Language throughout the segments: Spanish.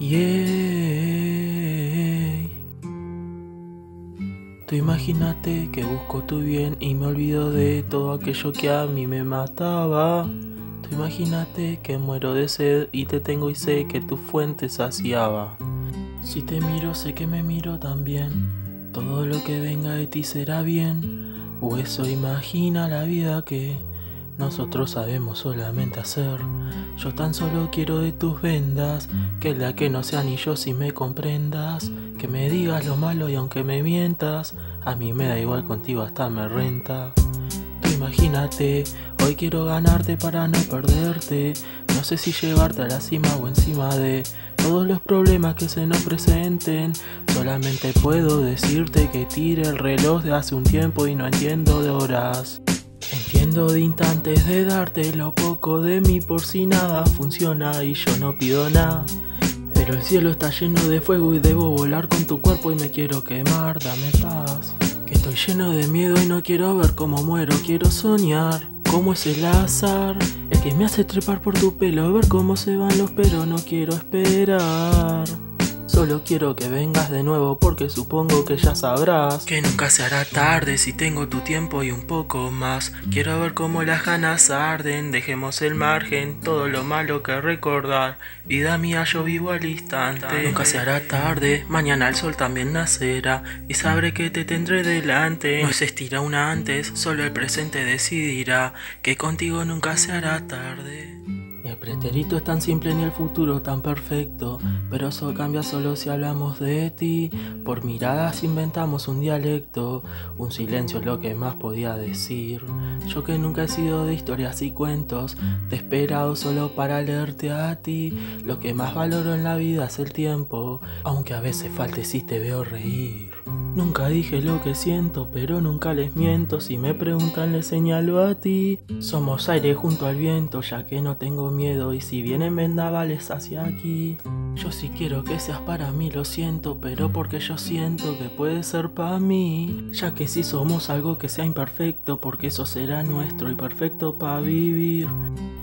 Yeah. Tú imagínate que busco tu bien y me olvido de todo aquello que a mí me mataba. Tú imagínate que muero de sed y te tengo y sé que tu fuente saciaba. Si te miro, sé que me miro también. Todo lo que venga de ti será bien. O eso imagina la vida que nosotros sabemos solamente hacer. Yo tan solo quiero de tus vendas, que la que no sea ni yo si me comprendas, que me digas lo malo y aunque me mientas, a mí me da igual contigo hasta me renta. Tú imagínate, hoy quiero ganarte para no perderte, no sé si llevarte a la cima o encima de todos los problemas que se nos presenten. Solamente puedo decirte que tire el reloj de hace un tiempo y no entiendo de horas. Entiendo de instantes de darte lo poco de mí por si nada funciona y yo no pido nada. Pero el cielo está lleno de fuego y debo volar con tu cuerpo y me quiero quemar, dame paz. Que estoy lleno de miedo y no quiero ver cómo muero, quiero soñar. Cómo es el azar, el que me hace trepar por tu pelo, ver cómo se van los pero no quiero esperar. Solo quiero que vengas de nuevo porque supongo que ya sabrás que nunca se hará tarde si tengo tu tiempo y un poco más. Quiero ver cómo las ganas arden, dejemos el margen, todo lo malo que recordar. Vida mía, yo vivo al instante. Nunca se hará tarde, mañana el sol también nacerá y sabré que te tendré delante. No existirá una antes, solo el presente decidirá que contigo nunca se hará tarde. El pretérito es tan simple ni el futuro tan perfecto, pero eso cambia solo si hablamos de ti. Por miradas inventamos un dialecto, un silencio es lo que más podía decir. Yo que nunca he sido de historias y cuentos, te he esperado solo para leerte a ti. Lo que más valoro en la vida es el tiempo, aunque a veces falte si te veo reír. Nunca dije lo que siento, pero nunca les miento. Si me preguntan, les señalo a ti. Somos aire junto al viento, ya que no tengo miedo. Y si vienen vendavales hacia aquí, yo sí quiero que seas para mí, lo siento, pero porque yo siento que puede ser para mí. Ya que si somos algo que sea imperfecto, porque eso será nuestro y perfecto para vivir.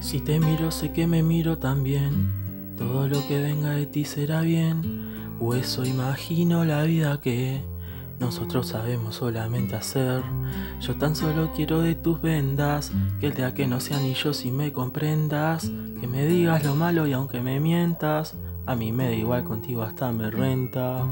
Si te miro, sé que me miro también. Todo lo que venga de ti será bien. O eso imagino la vida que nosotros sabemos solamente hacer. Yo tan solo quiero de tus vendas, que el día que no sea ni yo si me comprendas, que me digas lo malo y aunque me mientas, a mí me da igual contigo hasta me renta.